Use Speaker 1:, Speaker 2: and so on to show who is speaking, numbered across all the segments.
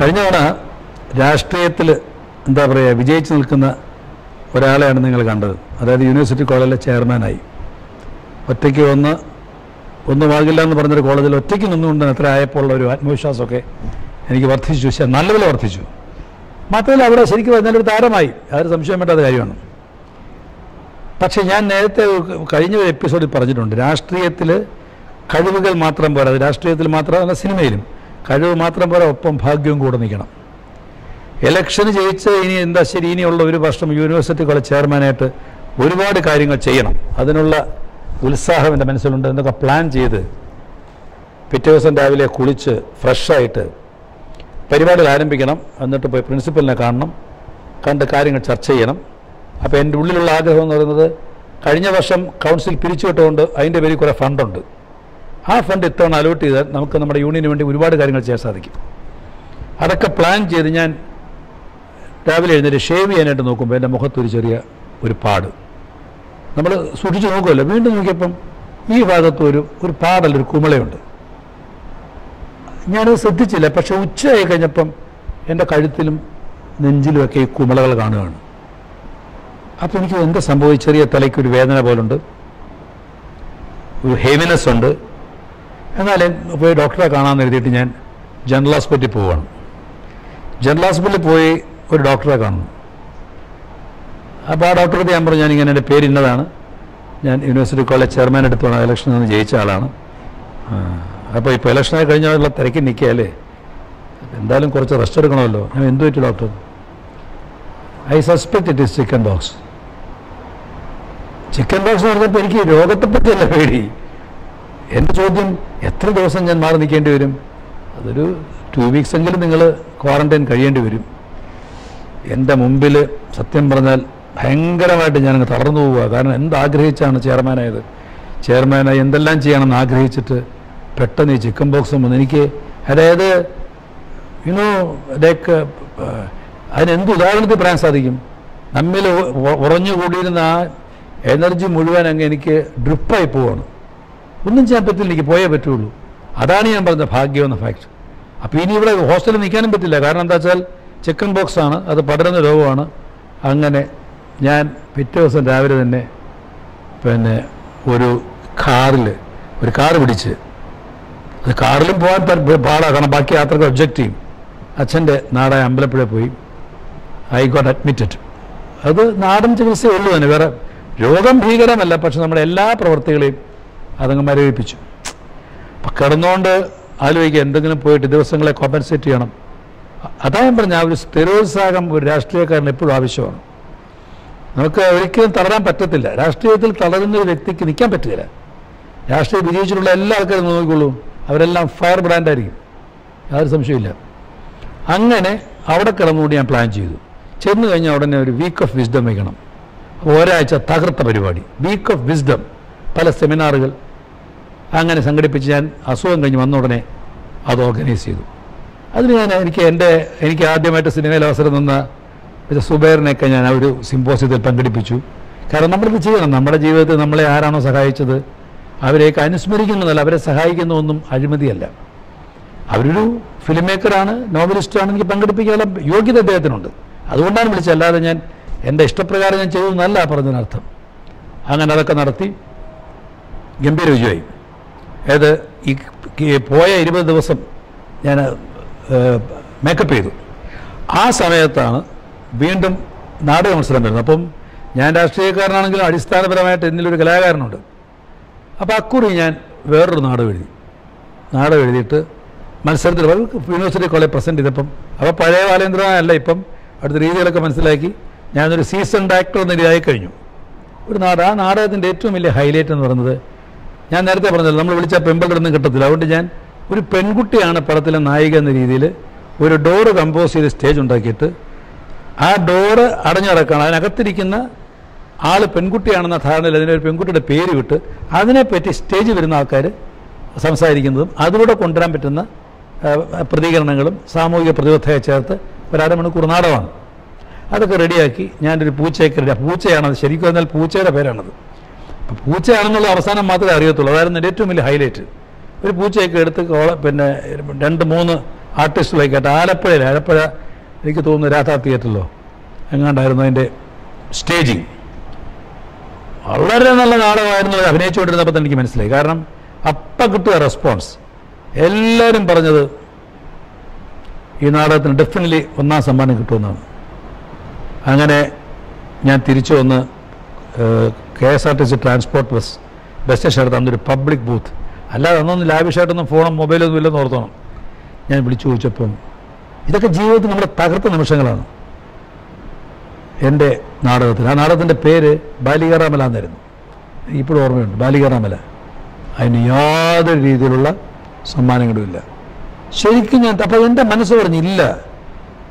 Speaker 1: കഴിഞ്ഞ തവണ രാഷ്ട്രീയത്തിൽ എന്താ പറയുക വിജയിച്ച് നിൽക്കുന്ന ഒരാളെയാണ് നിങ്ങൾ കണ്ടത്. അതായത് യൂണിവേഴ്സിറ്റി കോളേജിലെ ചെയർമാനായി ഒറ്റയ്ക്ക് ഒന്ന് ഒന്നുമാകില്ല എന്ന് പറഞ്ഞൊരു കോളേജിൽ ഒറ്റയ്ക്ക് നിന്നുകൊണ്ട് അത്ര ആയപ്പോൾ ഒരു ആത്മവിശ്വാസമൊക്കെ എനിക്ക് വർദ്ധിച്ചു. പക്ഷേ നല്ലപോലെ വർദ്ധിച്ചു. മാത്രമല്ല അവിടെ ശരിക്കും പറഞ്ഞാൽ ഒരു താരമായി. അതൊരു സംശയം വേണ്ടാത്ത കാര്യമാണ്. പക്ഷേ ഞാൻ നേരത്തെ കഴിഞ്ഞ ഒരു എപ്പിസോഡിൽ പറഞ്ഞിട്ടുണ്ട് രാഷ്ട്രീയത്തിൽ കഴിവുകൾ മാത്രം പോരാ. രാഷ്ട്രീയത്തിൽ മാത്രമല്ല സിനിമയിലും. കഴിവ് മാത്രം പോലെ ഒപ്പം ഭാഗ്യവും കൂടെ നിൽക്കണം. ഇലക്ഷന് ജയിച്ച് ഇനി എന്താ ശരി? ഇനിയുള്ള ഒരു വർഷം യൂണിവേഴ്സിറ്റി കോളേജ് ചെയർമാനായിട്ട് ഒരുപാട് കാര്യങ്ങൾ ചെയ്യണം. അതിനുള്ള ഉത്സാഹം എന്റെ മനസ്സിലുണ്ട്. എന്നൊക്കെ പ്ലാൻ ചെയ്ത് പിറ്റേ ദിവസം രാവിലെ കുളിച്ച് ഫ്രഷായിട്ട് പരിപാടികൾ ആരംഭിക്കണം. എന്നിട്ട് പോയി പ്രിൻസിപ്പലിനെ കാണണം. കണ്ട് കാര്യങ്ങൾ ചർച്ച ചെയ്യണം. അപ്പോൾ എന്റെ ഉള്ളിലുള്ള ആഗ്രഹം എന്ന് പറയുന്നത് കഴിഞ്ഞ വർഷം കൗൺസിൽ പിരിച്ചുവിട്ടുകൊണ്ട് അതിന്റെ പേരിൽ കുറേ ഫണ്ടുണ്ട് ആ ഫണ്ട് ഇത്തവണ അലോട്ട് ചെയ്താൽ നമുക്ക് നമ്മുടെ യൂണിയന് വേണ്ടി ഒരുപാട് കാര്യങ്ങൾ ചെയ്യാൻ സാധിക്കും. അതൊക്കെ പ്ലാൻ ചെയ്ത് ഞാൻ രാവിലെ എഴുന്നേറ്റ് ഷേവ് ചെയ്യാനായിട്ട് നോക്കുമ്പോൾ എന്റെ മുഖത്തൊരു ചെറിയ ഒരു പാട്. നമ്മൾ സൂക്ഷിച്ച് നോക്കുമല്ലോ വീണ്ടും നോക്കിയപ്പം ഈ ഭാഗത്ത് ഒരു ഒരു പാടല്ല ഒരു കുമളയുണ്ട്. ഞാനത് ശ്രദ്ധിച്ചില്ല. പക്ഷെ ഉച്ചയായി കഴിഞ്ഞപ്പം എന്റെ കഴുത്തിലും നെഞ്ചിലുമൊക്കെ ഈ കുമളകൾ കാണുകയാണ്. അപ്പോൾ എനിക്ക് എന്താ സംഭവിച്ചെറിയ തലയ്ക്ക് ഒരു വേദന പോലുണ്ട്. ഒരു ഹെവിനെസ് ഉണ്ട്. എന്നാൽ പോയി ഡോക്ടറെ കാണാൻ എഴുതിയിട്ട് ഞാൻ ജനറൽ ഹോസ്പിറ്റലിൽ പോവുകയാണ് ജനറൽ ഹോസ്പിറ്റലിൽ പോയി ഒരു ഡോക്ടറെ കാണുന്നു അപ്പോൾ ആ ഡോക്ടറെ ഞാൻ പറഞ്ഞു ഞാനിങ്ങനെ എന്റെ പേര് ഇന്നതാണ്. ഞാൻ യൂണിവേഴ്സിറ്റി കോളേജ് ചെയർമാൻ എടുത്താണ് ഇലക്ഷനിൽ നിന്ന് ജയിച്ച ആളാണ്. അപ്പോൾ ഇപ്പോൾ ഇലക്ഷനായി കഴിഞ്ഞാലുള്ള തിരക്കി നിൽക്കുകയല്ലേ എന്തായാലും കുറച്ച് റെസ്റ്റ് എടുക്കണമല്ലോ. ഞാൻ എന്തു പറ്റി doctor? I suspect it is chickenpox chickenpox എന്ന് പറഞ്ഞപ്പോൾ എനിക്ക് രോഗത്തെ പറ്റിയല്ല പേടി. എന്റെ ചോദ്യം എത്ര ദിവസം ഞാൻ മാറി നിൽക്കേണ്ടി വരും? അതൊരു ടു വീക്സ് എങ്കിലും നിങ്ങൾ ക്വാറന്റൈൻ കഴിയേണ്ടി വരും. എന്റെ മുമ്പിൽ സത്യം പറഞ്ഞാൽ ഭയങ്കരമായിട്ട് ഞാനങ്ങ് തളർന്നു പോവുക. കാരണം എന്താഗ്രഹിച്ചാണ് ചെയർമാനായത്? ചെയർമാനായി എന്തെല്ലാം ചെയ്യണമെന്ന് ആഗ്രഹിച്ചിട്ട് പെട്ടെന്ന് ഈ ചിക്കൻ ബോക്സ് വന്ന് എനിക്ക് അതായത് യുനോ ലൈക്ക് അതിനെന്ത് ഉദാഹരണത്തിൽ പറയാൻ സാധിക്കും? നമ്മിൽ ഉറഞ്ഞു കൂടിയിരുന്ന ആ എനർജി മുഴുവൻ അങ്ങ് എനിക്ക് ഡ്രിപ്പായി പോവാണ്. ഒന്നും ചെയ്യാൻ പറ്റില്ല എനിക്ക് പോയേ പറ്റുള്ളൂ. അതാണ് ഞാൻ പറഞ്ഞ ഭാഗ്യം എന്ന ഫാക്ട് അപ്പോൾ ഇനി ഇവിടെ ഹോസ്റ്റലിൽ നിൽക്കാനും പറ്റില്ല. കാരണം എന്താ വെച്ചാൽ ചിക്കൻ ബോക്സ് ആണ് അത് പടരുന്ന രോഗമാണ്. അങ്ങനെ ഞാൻ പിറ്റേ ദിവസം രാവിലെ തന്നെ പിന്നെ ഒരു കാറിൽ ഒരു കാറ് പിടിച്ച് അത് കാറിലും പോകാൻ പാടാണ് പാടാ. കാരണം ബാക്കി യാത്രയ്ക്ക് ഒബ്ജക്റ്റ് ചെയ്യും. അച്ഛന്റെ നാടായ അമ്പലപ്പുഴ പോയി. ഐ ഗോട്ട് അഡ്മിറ്റഡ് അത് നാടൻ ചികിത്സയേ ഉള്ളൂ തന്നെ വേറെ രോഗം ഭീകരമല്ല. പക്ഷെ നമ്മുടെ എല്ലാ പ്രവൃത്തികളെയും അതങ്ങ് മരവിപ്പിച്ചു അപ്പം കിടന്നുകൊണ്ട് ആലോചിക്കുക എന്തെങ്കിലും പോയിട്ട് ദിവസങ്ങളെ കോമ്പൻസേറ്റ് ചെയ്യണം. അതാ ഞാൻ പറഞ്ഞ ഒരു സ്ഥിരോത്സാഹം ഒരു രാഷ്ട്രീയക്കാരന് എപ്പോഴും ആവശ്യമാണ്. നമുക്ക് ഒരിക്കലും തളരാൻ പറ്റത്തില്ല. രാഷ്ട്രീയത്തിൽ തളരുന്ന ഒരു വ്യക്തിക്ക് നിൽക്കാൻ പറ്റില്ല. രാഷ്ട്രീയ വിജയിച്ചിട്ടുള്ള എല്ലാ ആൾക്കാരും നോക്കിക്കോളൂ. അവരെല്ലാം ഫയർ ബ്രാൻഡായിരിക്കും യാതൊരു സംശയമില്ല അങ്ങനെ അവിടെ കിടന്നുകൂടി ഞാൻ പ്ലാൻ ചെയ്തു. ചെന്ന് കഴിഞ്ഞാൽ ഉടനെ ഒരു വീക്ക് ഓഫ് വിസ്ഡം വയ്ക്കണം. ഒരാഴ്ച തകർത്ത പരിപാടി. വീക്ക് ഓഫ് വിസ്ഡം പല സെമിനാറുകൾ അങ്ങനെ സംഘടിപ്പിച്ച് ഞാൻ അസുഖം കഴിഞ്ഞ് വന്ന ഉടനെ അത് ഓർഗനൈസ് ചെയ്തു. അതിന് ഞാൻ എനിക്ക് എന്റെ എനിക്ക് ആദ്യമായിട്ട് സിനിമയിൽ അവസരം തന്ന പിന്നെ സുബൈറിനെയൊക്കെ ഞാൻ ആ ഒരു സിമ്പോസിയത്തിൽ പങ്കെടുപ്പിച്ചു. കാരണം നമ്മളിത് ചെയ്യണം. നമ്മുടെ ജീവിതത്തിൽ നമ്മളെ ആരാണോ സഹായിച്ചത് അവരെയൊക്കെ അനുസ്മരിക്കുന്നതല്ല അവരെ സഹായിക്കുന്ന ഒന്നും അഴിമതിയല്ല. അവരൊരു ഫിലിം മേക്കറാണ് നോവലിസ്റ്റാണ് എനിക്ക് പങ്കെടുപ്പിക്കാനുള്ള യോഗ്യത അദ്ദേഹത്തിനുണ്ട്. അതുകൊണ്ടാണ് വിളിച്ചത്. അല്ലാതെ ഞാൻ എന്റെ ഇഷ്ടപ്രകാരം ഞാൻ ചെയ്തതെന്നല്ല പറഞ്ഞതിനർത്ഥം. അങ്ങനെ അതൊക്കെ നടത്തി ഗംഭീര വിജയമായി. ഏത് ഈ പോയ ഇരുപത് ദിവസം ഞാൻ മേക്കപ്പ് ചെയ്തു. ആ സമയത്താണ് വീണ്ടും നാടക മത്സരം വരുന്നത്. അപ്പം ഞാൻ രാഷ്ട്രീയക്കാരനാണെങ്കിലും അടിസ്ഥാനപരമായിട്ട് എന്നിലൊരു കലാകാരനുണ്ട്. അപ്പോൾ അക്കുറി ഞാൻ വേറൊരു നാടകം എഴുതി. നാടകം എഴുതിയിട്ട് മത്സരത്തിൽ യൂണിവേഴ്സിറ്റി കോളേജ് പ്രസന്റ് ചെയ്തപ്പം അപ്പോൾ പഴയ ബാലേന്ദ്രനല്ല ഇപ്പം. അടുത്ത രീതികളൊക്കെ മനസ്സിലാക്കി ഞാനൊരു സീസൺ ആക്ടർ എന്ന രീതിയായി കഴിഞ്ഞു. ഒരു നാടകം ആ നാടകത്തിന്റെ ഏറ്റവും വലിയ ഹൈലൈറ്റ് എന്ന് പറയുന്നത് ഞാൻ നേരത്തെ പറഞ്ഞല്ലോ നമ്മൾ വിളിച്ച പെമ്പിളൊന്നും കിട്ടത്തില്ല. അതുകൊണ്ട് ഞാൻ ഒരു പെൺകുട്ടിയാണ് പടത്തിലെ നായിക എന്ന രീതിയിൽ ഒരു ഡോറ് കമ്പോസ് ചെയ്ത് സ്റ്റേജ് ഉണ്ടാക്കിയിട്ട് ആ ഡോറ് അടഞ്ഞു അതിനകത്തിരിക്കുന്ന ആൾ പെൺകുട്ടിയാണെന്ന ധാരണയിൽ അതിനൊരു പെൺകുട്ടിയുടെ പേര് വിട്ട് അതിനെപ്പറ്റി സ്റ്റേജ് വരുന്ന ആൾക്കാർ സംസാരിക്കുന്നതും അതിലൂടെ കൊണ്ടുവരാൻ പറ്റുന്ന പ്രതികരണങ്ങളും സാമൂഹിക പ്രതിബദ്ധതയെ ചേർത്ത് ഒരു അരമണിക്കൂർ നാടകമാണ്. അതൊക്കെ റെഡിയാക്കി ഞാനൊരു പൂച്ചയൊക്കെ റെഡി പൂച്ചയാണത്. ശരിക്കും പറഞ്ഞാൽ പൂച്ചയുടെ പേരാണത്. പൂച്ചയാണെന്നുള്ള അവസാനം മാത്രമേ അറിയത്തുള്ളൂ. അതായിരുന്നു ഏറ്റവും വലിയ ഹൈലൈറ്റ് ഒരു പൂച്ചയൊക്കെ എടുത്ത് പിന്നെ രണ്ട് മൂന്ന് ആർട്ടിസ്റ്റുകളായിക്കട്ടെ ആലപ്പുഴയിൽ ആലപ്പുഴ എനിക്ക് തോന്നുന്നു രാധാ തിയേറ്ററിലോ എങ്ങാണ്ടായിരുന്നു അതിന്റെ സ്റ്റേജിങ് വളരെ നല്ല നാടകമായിരുന്നു അഭിനയിച്ചുകൊണ്ടിരുന്നപ്പോൾ തന്നെ എനിക്ക് മനസ്സിലായി. കാരണം അപ്പം കിട്ടിയ റെസ്പോൺസ് എല്ലാവരും പറഞ്ഞത് ഈ നാടകത്തിന് ഡെഫിനറ്റ്ലി ഒന്നാം സമ്മാനം കിട്ടുമെന്നാണ്. അങ്ങനെ ഞാൻ തിരിച്ചു വന്ന് K S R T C transport bus bus station അടുത്ത് അന്നൊരു പബ്ലിക് ബൂത്ത് അല്ലാതെ അന്നൊന്നും ലാവിഷായിട്ടൊന്നും ഫോണും മൊബൈലൊന്നും ഇല്ലെന്ന് ഓർത്തോണം. ഞാൻ വിളിച്ചു ചോദിച്ചപ്പം ഇതൊക്കെ ജീവിതത്തിൽ നമ്മുടെ തകർത്ത നിമിഷങ്ങളാണ്. എന്റെ നാടകത്തിൽ ആ നാടകത്തിന്റെ പേര് ബാലികാറാമല എന്നായിരുന്നു. ഇപ്പോഴും ഓർമ്മയുണ്ട്. ബാലികാറാമല. അതിന് യാതൊരു രീതിയിലുള്ള സമ്മാനങ്ങളും ഇല്ല. ശരിക്കും ഞാൻ അപ്പോൾ എന്റെ മനസ്സ് പറഞ്ഞില്ല.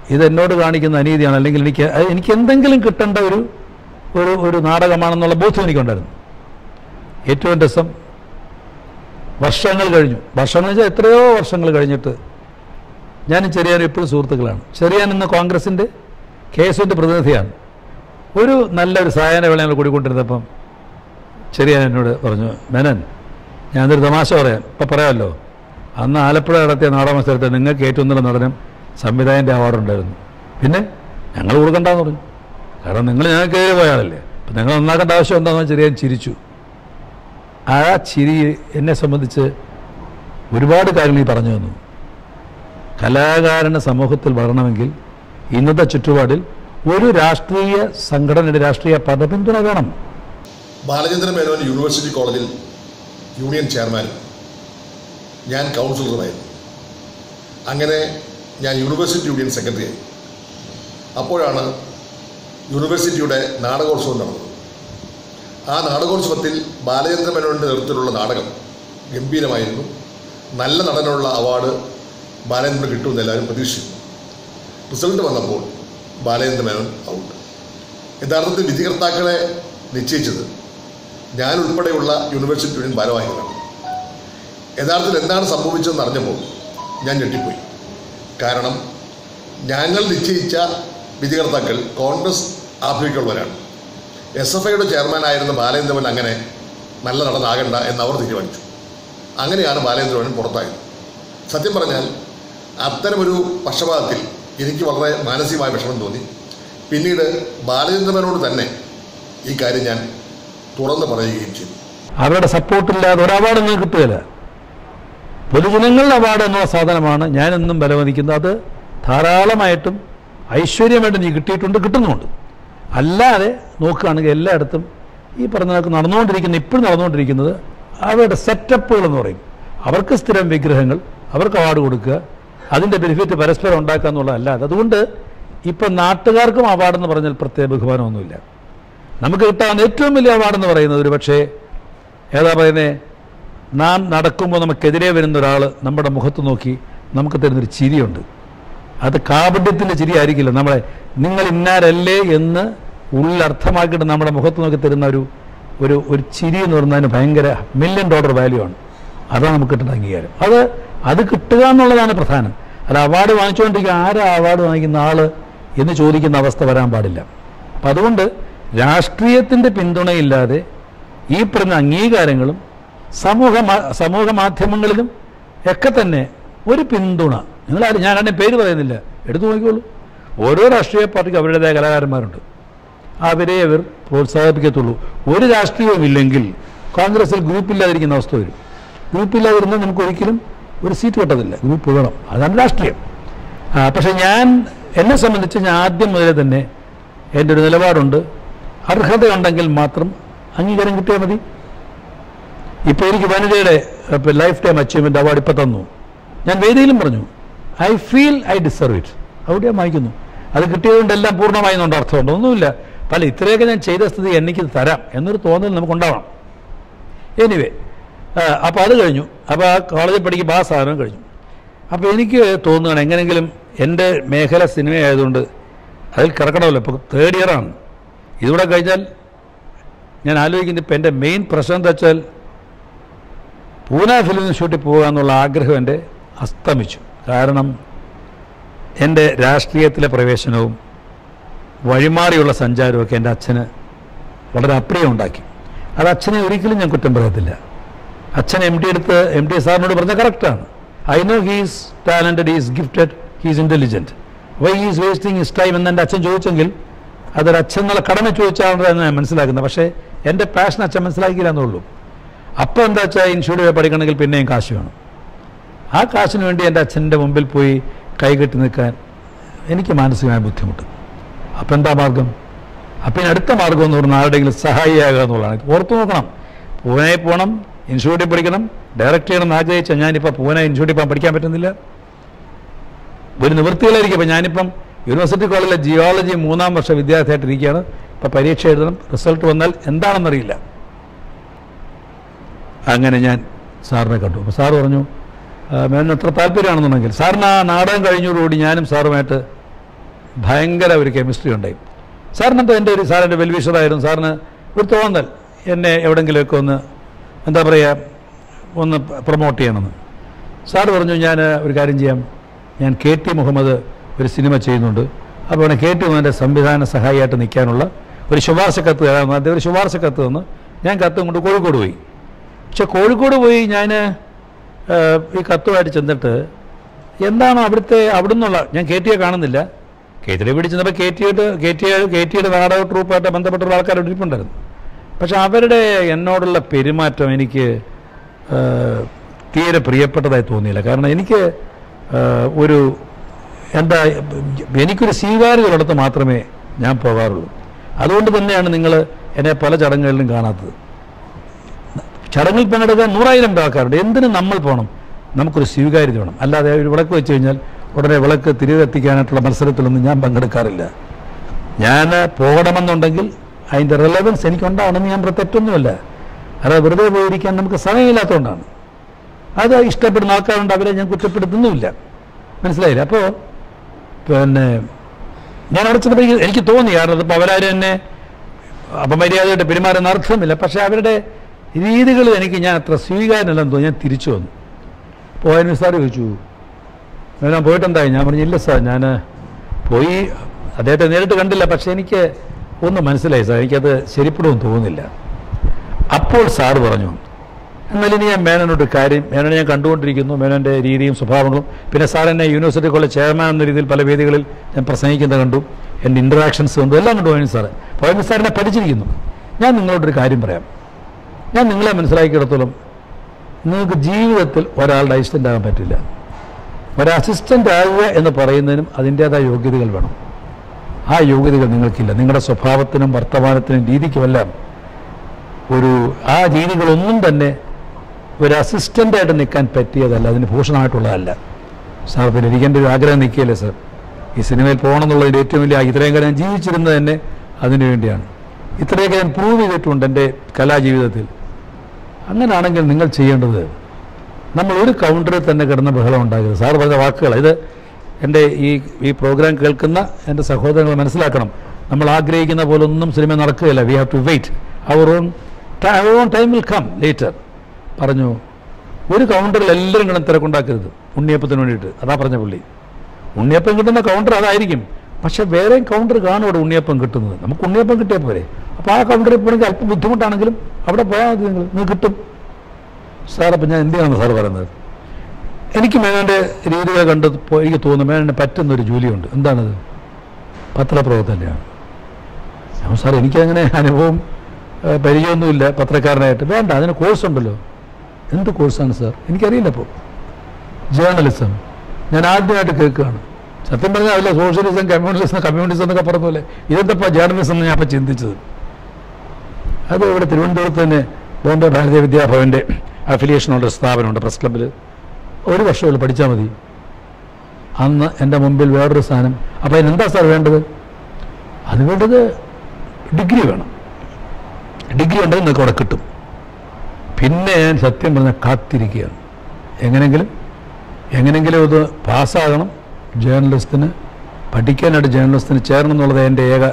Speaker 1: ഇത് എന്നോട് കാണിക്കുന്ന അനീതിയാണ്. അല്ലെങ്കിൽ എനിക്ക് എനിക്ക് എന്തെങ്കിലും കിട്ടേണ്ട ഒരു ഒരു ഒരു നാടകമാണെന്നുള്ള ബോധ്യം എനിക്കുണ്ടായിരുന്നു. ഏറ്റവും രസം വർഷങ്ങൾ കഴിഞ്ഞു. വർഷങ്ങൾ വെച്ചാൽ എത്രയോ വർഷങ്ങൾ കഴിഞ്ഞിട്ട് ഞാനും ചെറിയാനും എപ്പോഴും സുഹൃത്തുക്കളാണ്. ചെറിയാൻ ഇന്ന് കോൺഗ്രസിന്റെ കെ എസ് യുവിന്റെ പ്രതിനിധിയാണ്. ഒരു നല്ലൊരു സായന വേള ഞങ്ങൾ കൂടിക്കൊണ്ടിരുന്നപ്പം ചെറിയാൻ എന്നോട് പറഞ്ഞു മേനൻ ഞാനൊരു തമാശ പറയാം. ഇപ്പം പറയാമല്ലോ. അന്ന് ആലപ്പുഴ നടത്തിയ നാടക മത്സരത്തിൽ നിങ്ങൾക്ക് ഏറ്റവും നല്ല നടനം സംവിധായകന്റെ അവാർഡ് ഉണ്ടായിരുന്നു പിന്നെ ഞങ്ങൾ കൊടുക്കണ്ടെന്ന് പറഞ്ഞു. കാരണം നിങ്ങൾ ഞാൻ കയറി പോയ ആളല്ലേ. അപ്പം നിങ്ങൾ നന്നാക്കേണ്ട ആവശ്യം എന്താണെന്ന് വെച്ചാൽ ഞാൻ ചിരിച്ചു. ആ ചിരി എന്നെ സംബന്ധിച്ച് ഒരുപാട് കാര്യങ്ങൾ ഈ പറഞ്ഞു തന്നു. കലാകാരന് സമൂഹത്തിൽ വളരണമെങ്കിൽ ഇന്നത്തെ ചുറ്റുപാടിൽ ഒരു രാഷ്ട്രീയ സംഘടനയുടെ രാഷ്ട്രീയ പദ പിന്തുണ വേണം.
Speaker 2: ബാലചന്ദ്രൻ മേനോൻ യൂണിവേഴ്സിറ്റി കോളേജിൽ യൂണിയൻ ചെയർമാൻ. ഞാൻ കൗൺസിലറുമായിരുന്നു. അങ്ങനെ ഞാൻ യൂണിവേഴ്സിറ്റി യൂണിയൻ സെക്രട്ടറിയായി. അപ്പോഴാണ് യൂണിവേഴ്സിറ്റിയുടെ നാടകോത്സവം നടന്നു. ആ നാടകോത്സവത്തിൽ ബാലചന്ദ്ര മേനോന്റെ നേതൃത്വത്തിലുള്ള നാടകം ഗംഭീരമായിരുന്നു. നല്ല നടനുള്ള അവാർഡ് ബാലചന്ദ്രന് കിട്ടുമെന്ന് എല്ലാവരും പ്രതീക്ഷിച്ചു റിസൾട്ട് വന്നപ്പോൾ ബാലചന്ദ്ര മേനോൻ ഔട്ട്. യഥാർത്ഥത്തിൽ വിധികർത്താക്കളെ നിശ്ചയിച്ചത് ഞാൻ ഉൾപ്പെടെയുള്ള യൂണിവേഴ്സിറ്റി യൂണിയൻ ഭാരവാഹികളാണ്. യഥാർത്ഥത്തിൽ എന്താണ് സംഭവിച്ചതെന്ന് അറിഞ്ഞപ്പോൾ ഞാൻ ഞെട്ടിപ്പോയി. കാരണം ഞങ്ങൾ നിശ്ചയിച്ച വിധികർത്താക്കൾ കോൺഗ്രസ് ആഭിമുഖ്യമുള്ളവരാണ് എസ് എഫ് ഐയുടെ ചെയർമാനായിരുന്ന ബാലേന്ദ്രവൻ അങ്ങനെ നല്ല നടനാകണ്ട എന്ന് അവർ തീരുമാനിച്ചു. അങ്ങനെയാണ് ബാലേന്ദ്രവൻ പുറത്തായത്. സത്യം പറഞ്ഞാൽ അത്തരമൊരു പക്ഷപാതത്തിൽ എനിക്ക് വളരെ മാനസികമായ വിഷമം തോന്നി. പിന്നീട് ബാലചന്ദ്രമനോട് തന്നെ ഈ കാര്യം ഞാൻ തുറന്നു പറയുകയും ചെയ്തു.
Speaker 1: അവരുടെ സപ്പോർട്ടില്ലാതെ ഒരു അവാർഡ് നിങ്ങൾക്ക് കിട്ടുകയില്ല. പൊതുജനങ്ങളുടെ അവാർഡ് എന്നുള്ള സാധനമാണ് ഞാനെന്നും ബലവതിക്കുന്നത് അത് ധാരാളമായിട്ടും ഐശ്വര്യമായിട്ട് നീ കിട്ടിയിട്ടുണ്ട് കിട്ടുന്നുമുണ്ട്. അല്ലാതെ നോക്കുകയാണെങ്കിൽ എല്ലായിടത്തും ഈ പറഞ്ഞ നടന്നുകൊണ്ടിരിക്കുന്ന ഇപ്പോഴും നടന്നുകൊണ്ടിരിക്കുന്നത് അവരുടെ സെറ്റപ്പുകൾ എന്ന് പറയും. അവർക്ക് സ്ഥിരം വിഗ്രഹങ്ങൾ അവർക്ക് അവാർഡ് കൊടുക്കുക അതിന്റെ ബെനിഫിറ്റ് പരസ്പരം ഉണ്ടാക്കുക എന്നുള്ളതല്ലാതെ അതുകൊണ്ട് ഇപ്പം നാട്ടുകാർക്കും അവാർഡെന്ന് പറഞ്ഞാൽ പ്രത്യേക ബഹുമാനമൊന്നുമില്ല. നമുക്ക് കിട്ടാവുന്ന ഏറ്റവും വലിയ അവാർഡെന്ന് പറയുന്നത് ഒരു പക്ഷേ ഏതാ പറയുന്നത് നാം നടക്കുമ്പോൾ നമുക്കെതിരെ വരുന്ന ഒരാൾ നമ്മുടെ മുഖത്ത് നോക്കി നമുക്ക് തരുന്നൊരു ചിരിയുണ്ട്. അത് കാപട്യത്തിന്റെ ചിരിയായിരിക്കില്ല. നമ്മളെ നിങ്ങൾ ഇന്നാരല്ലേ എന്ന് ഉള്ളർത്ഥമാക്കിയിട്ട് നമ്മുടെ മുഖത്ത് നോക്കി തരുന്ന ഒരു ഒരു ഒരു ചിരി എന്ന് പറഞ്ഞതിന് ഭയങ്കര മില്യൺ ഡോളർ വാല്യൂ ആണ്. അതാണ് നമുക്ക് കിട്ടുന്ന അംഗീകാരം. അത് അത് കിട്ടുക എന്നുള്ളതാണ് പ്രധാനം. അത് അവാർഡ് വാങ്ങിച്ചുകൊണ്ടിരിക്കുക ആരാ അവാർഡ് വാങ്ങിക്കുന്ന ആൾ എന്ന് ചോദിക്കുന്ന അവസ്ഥ വരാൻ പാടില്ല. അപ്പം അതുകൊണ്ട് രാഷ്ട്രീയത്തിന്റെ പിന്തുണയില്ലാതെ ഈ പറഞ്ഞ അംഗീകാരങ്ങളും സമൂഹ സമൂഹ മാധ്യമങ്ങളിലും ഒക്കെ തന്നെ ഒരു പിന്തുണ നിങ്ങളാരും ഞാൻ അതിന്റെ പേര് പറയുന്നില്ല. എടുത്തു നോക്കിക്കോളൂ. ഓരോ രാഷ്ട്രീയ പാർട്ടിക്കും അവരുടേതായ കലാകാരന്മാരുണ്ട്. അവരെ അവർ പ്രോത്സാഹിപ്പിക്കത്തുള്ളൂ. ഒരു രാഷ്ട്രീയവും ഇല്ലെങ്കിൽ കോൺഗ്രസിൽ ഗ്രൂപ്പില്ലാതിരിക്കുന്ന അവസ്ഥ വരും. ഗ്രൂപ്പില്ലാതിരുന്നാൽ നമുക്ക് ഒരിക്കലും ഒരു സീറ്റ് കിട്ടത്തില്ല. ഗ്രൂപ്പ് വേണം. അതാണ് രാഷ്ട്രീയം. പക്ഷേ ഞാൻ എന്നെ സംബന്ധിച്ച് ഞാൻ ആദ്യം മുതലേ തന്നെ എന്റെ ഒരു നിലപാടുണ്ട്. അർഹതയുണ്ടെങ്കിൽ മാത്രം അംഗീകാരം കിട്ടിയാൽ മതി. ഇപ്പോൾ എനിക്ക് വനിതയുടെ ലൈഫ് ടൈം അച്ചീവ്മെന്റ് അവാർഡ് ഇപ്പം തന്നു. ഞാൻ വേദിയിലും പറഞ്ഞു. I feel I deserve it അവിടെ ഞാൻ വാങ്ങിക്കുന്നു അത് കിട്ടിയതുകൊണ്ട് എല്ലാം പൂർണമായി എന്നുണ്ട് അർത്ഥമുണ്ട്. ഒന്നുമില്ല. പല ഇത്രയൊക്കെ ഞാൻ ചെയ്ത സ്ഥിതി എനിക്കിത് തരാം എന്നൊരു തോന്നൽ നമുക്കുണ്ടാവണം. എനിവേ അപ്പോൾ അത് കഴിഞ്ഞു. അപ്പോൾ ആ കോളേജിൽ പഠിക്കുമ്പോൾ ആ സാധനം കഴിഞ്ഞു. അപ്പോൾ എനിക്ക് തോന്നുകയാണ് എങ്ങനെയെങ്കിലും എന്റെ മേഖല സിനിമ ആയതുകൊണ്ട് അതിൽ കിടക്കണമല്ലോ. ഇപ്പോൾ തേർഡ് ഇയറാണ് ഇതുകൂടെ കഴിഞ്ഞാൽ ഞാൻ ആലോചിക്കുന്നത് ഇപ്പം എന്റെ മെയിൻ പ്രശ്നം എന്താ വെച്ചാൽ പൂന ഫിലിം ഷൂട്ടിൽ പോകുക എന്നുള്ള ആഗ്രഹം എന്റെ അസ്തമിച്ചു. കാരണം എന്റെ രാഷ്ട്രീയത്തിലെ പ്രവേശനവും വഴിമാറിയുള്ള സഞ്ചാരമൊക്കെ എന്റെ അച്ഛന് വളരെ അപ്രിയം ഉണ്ടാക്കി. അത് അച്ഛനെ ഒരിക്കലും ഞാൻ കുറ്റം പറയത്തില്ല. അച്ഛൻ എം ഡി എടുത്ത് എം ഡി സാറിനോട് പറഞ്ഞ കറക്റ്റാണ്. I know he's talented is gifted he's intelligent why is wasting his time എന്ന് എന്റെ അച്ഛൻ ചോദിച്ചെങ്കിൽ അതൊരു അച്ഛൻ എന്നുള്ള കടമ ചോദിച്ചാണെന്ന് ഞാൻ മനസ്സിലാക്കുന്നത്. പക്ഷേ എന്റെ പാഷൻ അച്ഛൻ മനസ്സിലാക്കിയില്ല എന്നുള്ളൂ. അപ്പോൾ എന്താ വെച്ചാൽ പോയി പഠിക്കണമെങ്കിൽ പിന്നെയും കാശ് വേണം. ആ കാശിന് വേണ്ടി എന്റെ അച്ഛന്റെ മുമ്പിൽ പോയി കൈകെട്ടി നിൽക്കാൻ എനിക്ക് മാനസികമായ ബുദ്ധിമുട്ട്. അപ്പം എന്താ മാർഗം? അപ്പം അടുത്ത മാർഗം എന്ന് പറഞ്ഞാൽ ആരുടെയെങ്കിലും സഹായിയാകുക എന്നുള്ളതാണ്. ഓർത്തു നോക്കണം. പൂനെ പോകണം ഇൻസ്റ്റിറ്റ്യൂട്ടിൽ പഠിക്കണം ഡയറക്റ്റ് ചെയ്യണം എന്ന് ആഗ്രഹിച്ച ഞാനിപ്പോൾ പൂനെ ഇൻസ്റ്റിറ്റ്യൂട്ടിൽ പോകാൻ പഠിക്കാൻ പറ്റുന്നില്ല. ഒരു നിവൃത്തികളായിരിക്കും ഇപ്പം ഞാനിപ്പം യൂണിവേഴ്സിറ്റി കോളേജിലെ ജിയോളജി മൂന്നാം വർഷ വിദ്യാർത്ഥിയായിട്ടിരിക്കുകയാണ് ഇപ്പം പരീക്ഷ എഴുതണം റിസൾട്ട് വന്നാൽ എന്താണെന്നറിയില്ല. അങ്ങനെ ഞാൻ സാറിനെ കണ്ടു. അപ്പോൾ സാറ് പറഞ്ഞു മേനു എത്ര താല്പര്യമാണെന്നുണ്ടെങ്കിൽ സാറിന് ആ നാടകം കഴിഞ്ഞോടുകൂടി ഞാനും സാറുമായിട്ട് ഭയങ്കര ഒരു കെമിസ്ട്രി ഉണ്ടായി. സാറിന് എന്താ എന്റെ ഒരു സാറിന്റെ വെൽവിഷറായിരുന്നു സാറിന് ഒരു തോന്നൽ എന്നെ എവിടെങ്കിലുമൊക്കെ ഒന്ന് എന്താ പറയുക ഒന്ന് പ്രൊമോട്ട് ചെയ്യണമെന്ന്. സാറ് പറഞ്ഞു ഞാൻ ഒരു കാര്യം ചെയ്യാം. ഞാൻ കെ ടി മുഹമ്മദ് ഒരു സിനിമ ചെയ്യുന്നുണ്ട്. അപ്പോൾ അവിടെ കെ ടി മുഹമ്മദിന്റെ സംവിധാന സഹായിയായിട്ട് നിൽക്കാനുള്ള ഒരു ശുപാർശ കത്ത് തരാമെന്ന് അദ്ദേഹം ഒരു ശുപാർശ കത്ത് തന്ന്. ഞാൻ കത്തും കൊണ്ട് കോഴിക്കോട് പോയി. പക്ഷെ കോഴിക്കോട് പോയി ഞാൻ ഈ കത്തുമായിട്ട് ചെന്നിട്ട് എന്താണ് അവിടുത്തെ അവിടെ നിന്നുള്ള ഞാൻ കെ ടിയെ കാണുന്നില്ല. കെ ടിയെ പിടിച്ച് ചെന്നപ്പോൾ കെ എട്ട് കെ ടി കെ ടിയുടെ നാടക ട്രൂപ്പായിട്ട് ബന്ധപ്പെട്ടുള്ള ആൾക്കാർ ഇരിപ്പുണ്ടായിരുന്നു. പക്ഷെ അവരുടെ എന്നോടുള്ള പെരുമാറ്റം എനിക്ക് തീരെ പ്രിയപ്പെട്ടതായി തോന്നിയില്ല. കാരണം എനിക്ക് ഒരു എന്താ എനിക്കൊരു സ്വീകാര്യതയുള്ളിടത്ത് മാത്രമേ ഞാൻ പോകാറുള്ളൂ. അതുകൊണ്ട് തന്നെയാണ് നിങ്ങൾ എന്നെ പല ചടങ്ങുകളിലും കാണാത്തത്. ചടങ്ങിൽ പങ്കെടുക്കാൻ നൂറായിരം ആൾക്കാരുണ്ട്. എന്തിന് നമ്മൾ പോകണം? നമുക്കൊരു സ്വീകാര്യത വേണം. അല്ലാതെ ഒരു വിളക്ക് വെച്ച് കഴിഞ്ഞാൽ ഉടനെ വിളക്ക് തിരികെ എത്തിക്കാനായിട്ടുള്ള മത്സരത്തിലൊന്നും ഞാൻ പങ്കെടുക്കാറില്ല. ഞാൻ പോകണമെന്നുണ്ടെങ്കിൽ അതിന്റെ റിലവൻസ് എനിക്കുണ്ടാവണമെന്ന് ഞാൻ തെറ്റൊന്നുമല്ല. അത് വെറുതെ പോയിരിക്കാൻ നമുക്ക് സമയമില്ലാത്തതുകൊണ്ടാണ്. അത് ഇഷ്ടപ്പെടുന്ന ആൾക്കാരുണ്ട് അവരെ ഞാൻ കുറ്റപ്പെടുത്തുന്നുമില്ല. മനസ്സിലായില്ല? അപ്പോൾ പിന്നെ ഞാൻ അവിടെ ചെന്നപ്പോൾ എനിക്ക് തോന്നി. കാരണം അതിപ്പോൾ അവരാരും എന്നെ അപമര്യാദയായിട്ട് പെരുമാറുന്ന അർത്ഥമില്ല. പക്ഷേ അവരുടെ രീതികൾ എനിക്ക് ഞാൻ അത്ര സ്വീകാരനല്ലെന്ന് തോന്നി ഞാൻ തിരിച്ചു വന്നു. പോയതിന് സാർ ചോദിച്ചു. ഞാൻ പോയിട്ടെന്തായി? ഞാൻ പറഞ്ഞു ഇല്ല സാർ ഞാൻ പോയി അദ്ദേഹത്തെ നേരിട്ട് കണ്ടില്ല. പക്ഷേ എനിക്ക് ഒന്ന് മനസ്സിലായി സാർ. എനിക്കത് ശരിപ്പെടുമെന്ന് തോന്നുന്നില്ല. അപ്പോൾ സാർ പറഞ്ഞു എന്നാൽ ഇനി ഞാൻ മേനോട് കാര്യം മേനോനെ ഞാൻ കണ്ടുകൊണ്ടിരിക്കുന്നു. മേനോന്റെ രീതിയും സ്വഭാവങ്ങളും. പിന്നെ സാർ എന്നെ യൂണിവേഴ്സിറ്റി കോളേജ് ചെയർമാൻ എന്ന രീതിയിൽ പല വേദികളിൽ ഞാൻ പ്രസംഗിക്കുന്നത് കണ്ടു. എന്റെ ഇൻട്രാക്ഷൻസ് കണ്ടു. എല്ലാം കണ്ടു പോയിന് സാറ്. പോയൻ സാറിനെ പഠിച്ചിരിക്കുന്നു. ഞാൻ നിങ്ങളോടൊരു കാര്യം പറയാം. ഞാൻ നിങ്ങളെ മനസ്സിലാക്കിയിടത്തോളം നിങ്ങൾക്ക് ജീവിതത്തിൽ ഒരാളുടെ അസിസ്റ്റന്റ് ആകാൻ പറ്റില്ല. ഒരു അസിസ്റ്റന്റ് ആകുക എന്ന് പറയുന്നതിനും അതിന്റേതായ യോഗ്യതകൾ വേണം. ആ യോഗ്യതകൾ നിങ്ങൾക്കില്ല. നിങ്ങളുടെ സ്വഭാവത്തിനും വർത്തമാനത്തിനും രീതിക്കുമെല്ലാം ഒരു ആ രീതികളൊന്നും തന്നെ ഒരു അസിസ്റ്റന്റായിട്ട് നിൽക്കാൻ പറ്റിയതല്ല. അതിന് ഭൂഷണമായിട്ടുള്ളതല്ല. സാർ പിന്നെ എന്റെ ഒരു ആഗ്രഹം നിൽക്കുകയല്ലേ സാർ? ഈ സിനിമയിൽ പോകണം എന്നുള്ളതിന്റെ ഏറ്റവും വലിയ ഇത്രയും കാലം ജീവിച്ചിരുന്നത് തന്നെ അതിനു വേണ്ടിയാണ്. ഇത്രയൊക്കെ ഞാൻ പ്രൂവ് ചെയ്തിട്ടുണ്ട് എന്റെ കലാജീവിതത്തിൽ. അങ്ങനെയാണെങ്കിൽ നിങ്ങൾ ചെയ്യേണ്ടത് നമ്മൾ ഒരു കൗണ്ടറിൽ തന്നെ കിടന്ന ബഹളം ഉണ്ടാകരുത് സാർ പറഞ്ഞ വാക്കുകൾ ഇത് എന്റെ ഈ ഈ പ്രോഗ്രാം കേൾക്കുന്ന എന്റെ സഹോദരങ്ങൾ മനസ്സിലാക്കണം. നമ്മൾ ആഗ്രഹിക്കുന്ന പോലെ ഒന്നും സിനിമ നടക്കുകയില്ല. We have to wait our own our own time will come later പറഞ്ഞു ഒരു കൗണ്ടറിൽ എല്ലാവരും കിടന്ന് തിരക്കുണ്ടാക്കരുത്. ഉണ്ണിയപ്പത്തിന് വേണ്ടിയിട്ട്. അതാ പറഞ്ഞ പുള്ളി. ഉണ്ണിയപ്പം കിട്ടുന്ന കൗണ്ടർ അതായിരിക്കും. പക്ഷേ വേറെയും കൗണ്ടർ കാണും അവിടെ ഉണ്ണിയപ്പം കിട്ടുന്നത്. നമുക്ക് ഉണ്ണിയപ്പം കിട്ടിയാൽ പോരെ? അപ്പോൾ ആ കൗണ്ടറിൽ പോകണമെങ്കിൽ അല്പം ബുദ്ധിമുട്ടാണെങ്കിലും അവിടെ പോയാൽ മതി നിങ്ങൾ. നിങ്ങൾക്ക് കിട്ടും. സാർ ഞാൻ എന്തിനാണ് സാർ പറയുന്നത്? എനിക്ക് മേനോന്റെ രീതികൾ കണ്ടപ്പോൾ എനിക്ക് തോന്നുന്നു മേനോന് പറ്റുന്ന ഒരു ജോലിയുണ്ട്. എന്താണത്? പത്രപ്രവർത്തനയാണ് ഞാൻ സാർ എനിക്കങ്ങനെ അനുഭവം പരിചയമൊന്നുമില്ല പത്രക്കാരനായിട്ട്. വേണ്ട അതിന് കോഴ്സ് ഉണ്ടല്ലോ. എന്ത് കോഴ്സാണ് സാർ? എനിക്കറിയില്ല അപ്പോൾ ജേർണലിസം ഞാൻ ആദ്യമായിട്ട് കേൾക്കുകയാണ്. സത്യം പറഞ്ഞാൽ അതിലെ സോഷ്യലിസം കമ്മ്യൂണിസം കമ്മ്യൂണിസം എന്നൊക്കെ പറഞ്ഞ പോലെ ഇതെന്തപ്പോൾ ജേർണലിസം എന്ന് ഞാൻ അപ്പോൾ ചിന്തിച്ചത്? അത് ഇവിടെ തിരുവനന്തപുരത്ത് തന്നെ ബോംബെ ഭാരതീയ വിദ്യാഭവന്റെ അഫിലിയേഷനുള്ള സ്ഥാപനമുണ്ട് പ്രസ് ക്ലബ്ബിൽ ഒരു വർഷമുള്ള പഠിച്ചാൽ മതി. അന്ന് എന്റെ മുമ്പിൽ വേറൊരു സാധനം. അപ്പോൾ അതിനെന്താ സാർ വേണ്ടത്? അത് വേണ്ടത് ഡിഗ്രി വേണം. ഡിഗ്രി ഉണ്ടെങ്കിൽ നിങ്ങൾക്ക് അവിടെ കിട്ടും. പിന്നെ ഞാൻ സത്യം പറഞ്ഞാൽ കാത്തിരിക്കുകയാണ്. എങ്ങനെങ്കിലും എങ്ങനെങ്കിലും ഇത് പാസ്സാകണം. ജേർണലിസ്റ്റിന് പഠിക്കാനായിട്ട് ജേർണലിസ്റ്റിന് ചേരണം എന്നുള്ളത് എന്റെ ഏക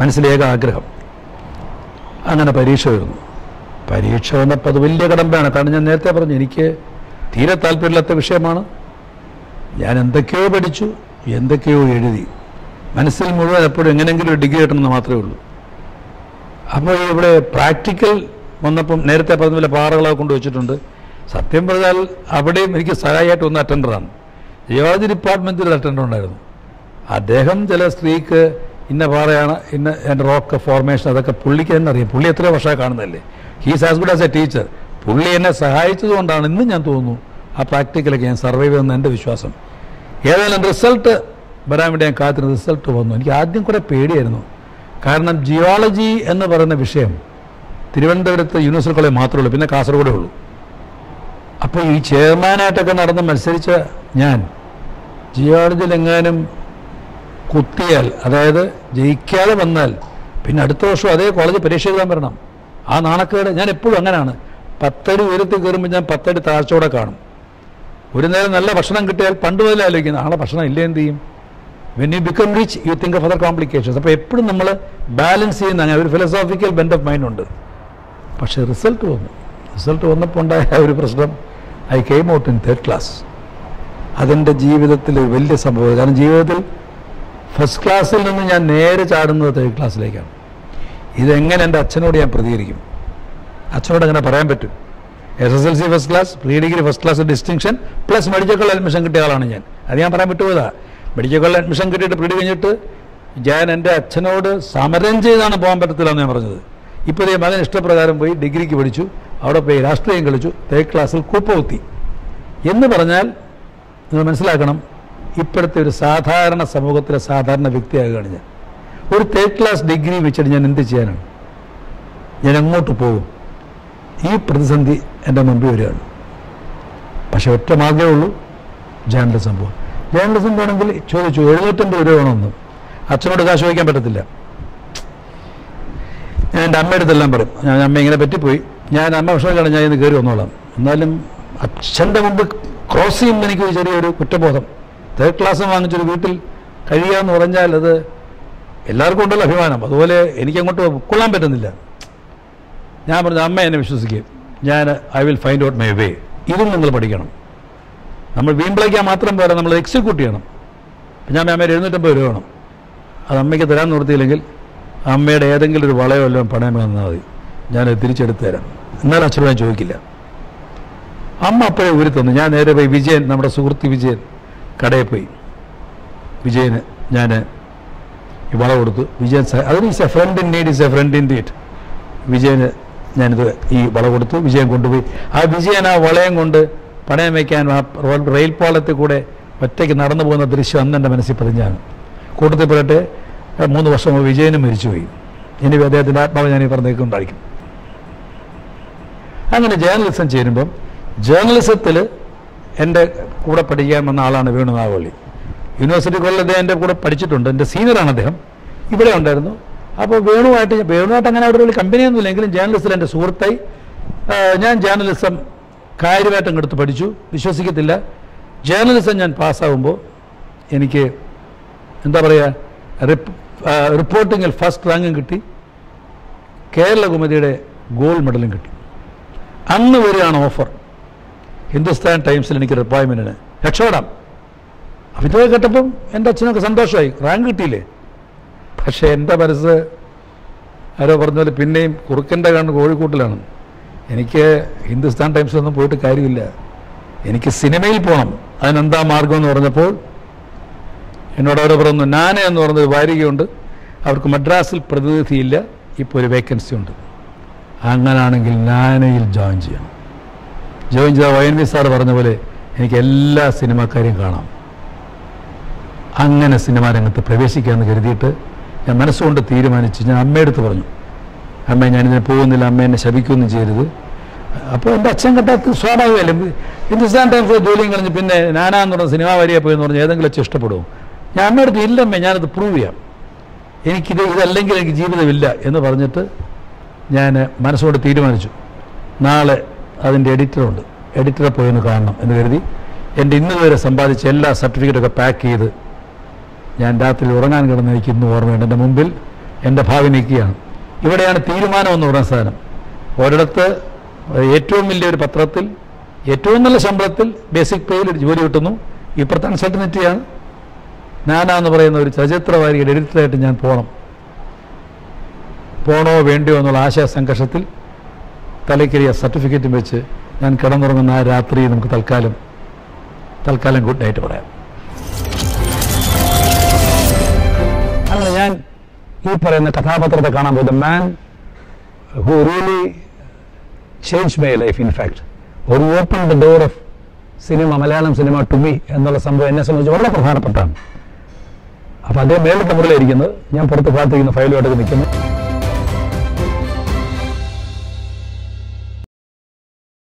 Speaker 1: മനസ്സിലെ ഏക ആഗ്രഹം. അങ്ങനെ പരീക്ഷ വരുന്നു. പരീക്ഷ വന്നപ്പോൾ അത് വലിയ കടമ്പയാണ്. കാരണം ഞാൻ നേരത്തെ പറഞ്ഞു എനിക്ക് തീരെ താല്പര്യമില്ലാത്ത വിഷയമാണ്. ഞാൻ എന്തൊക്കെയോ പഠിച്ചു എന്തൊക്കെയോ എഴുതി. മനസ്സിൽ മുഴുവൻ എപ്പോഴും എങ്ങനെയെങ്കിലും ഒരു ഡിഗ്രി കിട്ടണമെന്ന് മാത്രമേ ഉള്ളൂ. അപ്പോൾ ഇവിടെ പ്രാക്ടിക്കൽ വന്നപ്പം നേരത്തെ പറഞ്ഞ പോലെ പാറകളൊക്കെ കൊണ്ട് വെച്ചിട്ടുണ്ട്. സത്യം പറഞ്ഞാൽ അവിടെയും എനിക്ക് സഹായമായിട്ട് ഒന്ന് അറ്റൻഡറാണ് ജിയോളജി ഡിപ്പാർട്ട്മെന്റിൽ അറ്റൻഡർ ഉണ്ടായിരുന്നു. അദ്ദേഹം ചില സ്ത്രീക്ക് ഇന്ന പാറയാണ് ഇന്ന എന്റെ റോക്ക് ഫോർമേഷൻ അതൊക്കെ പുള്ളിക്ക് തന്നെ അറിയാം. പുള്ളി എത്രയോ വർഷമായി കാണുന്നതല്ലേ? He's as good as a teacher പുള്ളി എന്നെ സഹായിച്ചതുകൊണ്ടാണ് ഇന്ന് ഞാൻ തോന്നുന്നു ആ പ്രാക്ടിക്കലൊക്കെ ഞാൻ സർവൈവ് ചെയ്യുന്ന എന്റെ വിശ്വാസം. ഏതായാലും റിസൾട്ട് വരാൻ വേണ്ടി ഞാൻ കാത്തിരുന്ന റിസൾട്ട് വന്നു. എനിക്ക് ആദ്യം കുറേ പേടിയായിരുന്നു. കാരണം ജിയോളജി എന്ന് പറയുന്ന വിഷയം തിരുവനന്തപുരത്ത് യൂണിവേഴ്സിറ്റി കോളേജ് മാത്രമേ ഉള്ളൂ പിന്നെ കാസർഗോഡേ ഉള്ളൂ. അപ്പോൾ ഈ ചെയർമാനായിട്ടൊക്കെ നടന്ന് മത്സരിച്ച ഞാൻ ജിയോളജിയിൽ എങ്ങാനും കുത്തിയാൽ അതായത് ജയിക്കാതെ വന്നാൽ പിന്നെ അടുത്ത വർഷം അതേ കോളേജ് പരീക്ഷ എഴുതാൻ വരണം. ആ നാണക്കേട് ഞാൻ എപ്പോഴും അങ്ങനെയാണ് പത്തടി ഉയരത്തിൽ കയറുമ്പോൾ ഞാൻ പത്തടി താഴ്ചയോടെ കാണും. ഒരു നേരം നല്ല ഭക്ഷണം കിട്ടിയാൽ പണ്ട് മുതലേ ആലോചിക്കുന്നത് ആളെ ഭക്ഷണം ഇല്ല എന്ത് ചെയ്യും? When you become rich you think of other complications അപ്പോൾ എപ്പോഴും നമ്മൾ ബാലൻസ് ചെയ്യുന്ന അങ്ങനെ ഒരു ഫിലോസോഫിക്കൽ ബെൻഡ് ഓഫ് മൈൻഡ് ഉണ്ട്. പക്ഷേ റിസൾട്ട് വന്നു. റിസൾട്ട് വന്നപ്പോൾ ഉണ്ടായ ഒരു പ്രശ്നം I came out in third class അതെന്റെ ജീവിതത്തിൽ വലിയ സംഭവം. കാരണം ജീവിതത്തിൽ ഫസ്റ്റ് ക്ലാസ്സിൽ നിന്ന് ഞാൻ നേരെ ചാടുന്നത് തേർഡ് ക്ലാസ്സിലേക്കാണ്. ഇതെങ്ങനെ എന്റെ അച്ഛനോട് ഞാൻ പ്രതികരിക്കും? അച്ഛനോട് അങ്ങനെ പറയാൻ പറ്റും. S S L C first class pre degree first class distinction plus medical college admission കിട്ടിയ ആളാണ് ഞാൻ. അത് ഞാൻ പറയാൻ പറ്റുമതാ മെഡിക്കൽ കോളേജ് അഡ്മിഷൻ കിട്ടിയിട്ട് പ്രീ കഴിഞ്ഞിട്ട് ഞാൻ എന്റെ അച്ഛനോട് സമരം ചെയ്താണ് പോകാൻ പറ്റത്തില്ല എന്ന് ഞാൻ പറഞ്ഞത്. ഇപ്പോൾ ഈ മകൻ ഇഷ്ടപ്രകാരം പോയി ഡിഗ്രിക്ക് പഠിച്ചു. അവിടെ പോയി രാഷ്ട്രീയം കളിച്ചു. തേർഡ് ക്ലാസ്സിൽ കൂപ്പകുത്തി എന്ന് പറഞ്ഞാൽ നിങ്ങൾ മനസ്സിലാക്കണം ഇപ്പോഴത്തെ ഒരു സാധാരണ സമൂഹത്തിലെ സാധാരണ വ്യക്തിയാകുകയാണ് ഞാൻ. ഒരു തേർഡ് ക്ലാസ് ഡിഗ്രി വെച്ചിട്ട് ഞാൻ എന്ത് ചെയ്യാനാണ്? ഞാൻ എങ്ങോട്ട് പോകും. ഈ പ്രതിസന്ധി എന്റെ മുമ്പിൽ വരികയാണ്. പക്ഷെ ഒറ്റ മാർഗമേ ഉള്ളൂ. ജേർണലിസം പോകും ജേർണലിസം വേണമെങ്കിൽ ചോദിച്ചു എഴുന്നൂറ്റമ്പത് രൂപ വേണമെന്ന്. അച്ഛനോട് കാശ് ചോദിക്കാൻ പറ്റത്തില്ല. ഞാൻ എന്റെ അമ്മയുടെ അടുത്തെല്ലാം പറയും. ഞാൻ അമ്മ ഇങ്ങനെ പറ്റിപ്പോയി. ഞാൻ അമ്മ ഭക്ഷണം കാണാൻ ഞാൻ ഇന്ന് കയറി വന്നോളാം. എന്നാലും അച്ഛന്റെ മുമ്പ് ക്രോസ് ചെയ്യുമ്പോൾ എനിക്ക് ചെറിയൊരു കുറ്റബോധം. തേർഡ് ക്ലാസ് വാങ്ങിച്ചൊരു വീട്ടിൽ കഴിയുക പറഞ്ഞാൽ അത് എല്ലാവർക്കും ഉണ്ടല്ലോ അഭിമാനം. അതുപോലെ എനിക്കങ്ങോട്ട് ഉൾക്കൊള്ളാൻ പറ്റുന്നില്ല. ഞാൻ പറഞ്ഞു അമ്മ എന്നെ വിശ്വസിക്കുക ഞാൻ I will find out my way ഇതും നിങ്ങൾ പഠിക്കണം. നമ്മൾ വീമ്പിളയ്ക്കാൻ മാത്രം പോരാ നമ്മൾ എക്സിക്യൂട്ട് ചെയ്യണം. ഞാൻ അമ്മയുടെ എഴുന്നൂറ്റമ്പത് രൂപ വേണം. അത് അമ്മയ്ക്ക് തരാൻ നിർത്തിയില്ലെങ്കിൽ അമ്മയുടെ ഏതെങ്കിലും ഒരു വളയോ വല്ലതും പണയം വന്നാൽ മതി. ഞാനത് തിരിച്ചെടുത്ത് തരാം. എന്നാലും അച്ഛനോട് ചോദിക്കില്ല. അമ്മ അപ്പോഴേ ഊരി തന്നു. ഞാൻ നേരെ പോയി വിജയൻ നമ്മുടെ സുഹൃത്ത് വിജയൻ. കടയിൽ പോയി വിജയന് ഞാൻ വള കൊടുത്തു. വിജയൻ അതിന് is a friend in need is a friend in need വിജയന് ഞാനിത് ഈ വള കൊടുത്തു. വിജയൻ കൊണ്ടുപോയി. ആ വിജയൻ ആ വളയം കൊണ്ട് പണയം വയ്ക്കാൻ ആ റെയിൽ പാളത്തിൽ കൂടെ ഒറ്റയ്ക്ക് നടന്നു പോകുന്ന ദൃശ്യം അന്ന് എന്റെ മനസ്സിൽ പതിഞ്ഞാണ്. കൂട്ടത്തിൽ പോയിട്ട് മൂന്ന് വർഷം മുമ്പ് വിജയനും മരിച്ചുപോയി. ഇനി അദ്ദേഹത്തിന്റെ ആത്മാവ് ഞാൻ ഈ പറഞ്ഞേക്കുണ്ടായിരിക്കും അങ്ങനെ ജേർണലിസം ചേരുമ്പം ജേർണലിസത്തിൽ എന്റെ കൂടെ പഠിക്കാൻ വന്ന ആളാണ് വേണുനാവള്ളി യൂണിവേഴ്സിറ്റി കോളേജിൽ അദ്ദേഹം എന്റെ കൂടെ പഠിച്ചിട്ടുണ്ട്. എന്റെ സീനിയറാണ് അദ്ദേഹം. ഇവിടെ ഉണ്ടായിരുന്നു. അപ്പോൾ വേണുവായിട്ട് വേണുവായിട്ട് അങ്ങനെ അവിടെ ഒരു കമ്പനിയൊന്നുമില്ല എങ്കിലും ജേർണലിസ്റ്റിൽ എന്റെ സുഹൃത്തായി ഞാൻ ജേർണലിസം കാര്യമായിട്ട് അങ്ങെടുത്ത് പഠിച്ചു. വിശ്വസിക്കത്തില്ല. ജേർണലിസം ഞാൻ പാസ്സാകുമ്പോൾ എനിക്ക് എന്താ പറയുക റിപ്പ് റിപ്പോർട്ടിങ്ങിൽ ഫസ്റ്റ് റാങ്കും കിട്ടി. കേരളകുമതിയുടെ ഗോൾഡ് മെഡലും കിട്ടി. അന്ന് വരെയാണ് ഓഫർ ഹിന്ദുസ്ഥാൻ ടൈംസിൽ എനിക്ക് റിപ്പോയിൻമെന്റിന് രക്ഷപ്പെടാം. ഇതൊക്കെ കേട്ടപ്പം എന്റെ അച്ഛനൊക്കെ സന്തോഷമായി. റാങ്ക് കിട്ടിയില്ലേ? പക്ഷേ എന്റെ മനസ്സ് ആരോ പറഞ്ഞ പോലെ പിന്നെയും കുറുക്കന്റെ കണ്ണ് കോഴിക്കൂട്ടിലാണ്. എനിക്ക് ഹിന്ദുസ്ഥാൻ ടൈംസിലൊന്നും പോയിട്ട് കാര്യമില്ല. എനിക്ക് സിനിമയിൽ പോകണം അതിനെന്താ മാർഗം എന്ന് പറഞ്ഞപ്പോൾ എന്നോട് അവർ പറഞ്ഞു നാന എന്ന് പറഞ്ഞൊരു വാരികയുണ്ട്. അവർക്ക് മദ്രാസിൽ പ്രതിനിധിയില്ല. ഇപ്പോൾ ഒരു വേക്കൻസി ഉണ്ട്. അങ്ങനാണെങ്കിൽ നാനയിൽ ജോയിൻ ചെയ്യണം. ജോയിൻ ചെയ്ത വൈ എൻ വി സാർ പറഞ്ഞ പോലെ എനിക്ക് എല്ലാ സിനിമാക്കാരെയും കാണാം. അങ്ങനെ സിനിമാ രംഗത്ത് പ്രവേശിക്കാമെന്ന് കരുതിയിട്ട് ഞാൻ മനസ്സുകൊണ്ട് തീരുമാനിച്ച് ഞാൻ അമ്മയെടുത്ത് പറഞ്ഞു. അമ്മ ഞാനിതിന് പോകുന്നില്ല അമ്മ എന്നെ ശപിക്കുകയൊന്നും ചെയ്യരുത്. അപ്പോൾ എന്റെ അച്ഛൻ കണ്ടാൽ സ്വാഭാവികമല്ലേ? ഹിന്ദുസ്ഥാൻ ടൈംസ് ജോലിയും കളഞ്ഞ് പിന്നെ നാനാ എന്ന് പറഞ്ഞ സിനിമാ വരിക പോയി എന്ന് പറഞ്ഞാൽ ഏതെങ്കിലും അച്ഛൻ ഇഷ്ടപ്പെടുമോ? ഞാൻ അമ്മയെടുത്ത് ഇല്ലമ്മേ ഞാനത് പ്രൂവ് ചെയ്യാം. എനിക്കിത് ഇതല്ലെങ്കിൽ എനിക്ക് ജീവിതമില്ല എന്ന് പറഞ്ഞിട്ട് ഞാൻ മനസ്സോട് തീരുമാനിച്ചു. നാളെ അതിന്റെ എഡിറ്ററുണ്ട്. എഡിറ്ററെ പോയി ഒന്ന് കാണണം എന്ന് കരുതി. എന്റെ ഇന്ന് വരെ സമ്പാദിച്ച എല്ലാ സർട്ടിഫിക്കറ്റൊക്കെ പാക്ക് ചെയ്ത് ഞാൻ രാത്രി ഉറങ്ങാൻ കിടന്ന് എനിക്ക് ഇന്ന് ഓർമ്മയുണ്ട്. എന്റെ മുമ്പിൽ എന്റെ ഭാവി നിൽക്കുകയാണ്. ഇവിടെയാണ് തീരുമാനം എന്ന് പറയുന്ന സാധനം. ഒരിടത്ത് ഏറ്റവും വലിയൊരു പത്രത്തിൽ ഏറ്റവും നല്ല ശമ്പളത്തിൽ ബേസിക് പേയിൽ ഒരു ജോലി കിട്ടുന്നു. ഇപ്പുറത്തെ അൺസർട്ടനിറ്റിയാണ്. നാന എന്ന് പറയുന്ന ഒരു ചലച്ചിത്ര വാരികയുടെ എഡിറ്ററായിട്ട് ഞാൻ പോകണം. പോണോ വേണ്ടിയോ എന്നുള്ള ആശയ സംഘർഷത്തിൽ തലയ്ക്കരിയ സർട്ടിഫിക്കറ്റും വെച്ച്
Speaker 3: ഞാൻ കിടന്നുറങ്ങുന്ന ആ രാത്രി നമുക്ക് തൽക്കാലം തൽക്കാലം ഗുഡ് നൈറ്റ് പറയാം.
Speaker 1: അങ്ങനെ ഞാൻ ഈ പറയുന്ന കഥാപാത്രത്തെ കാണാൻ പോയി the man who really change my life in fact ഒരു open the door of cinema Malayalam cinema to me എന്നുള്ള സംഭവം എന്നെ സംബന്ധിച്ച് വളരെ പ്രധാനപ്പെട്ടാണ്. അപ്പോൾ അദ്ദേഹം മേളിലത്തെ മുറിയിലിരിക്കുന്നത് ഞാൻ പുറത്ത് ഭാഗത്തിരിക്കുന്ന ഫയലുമായിട്ട് നിൽക്കുന്നു.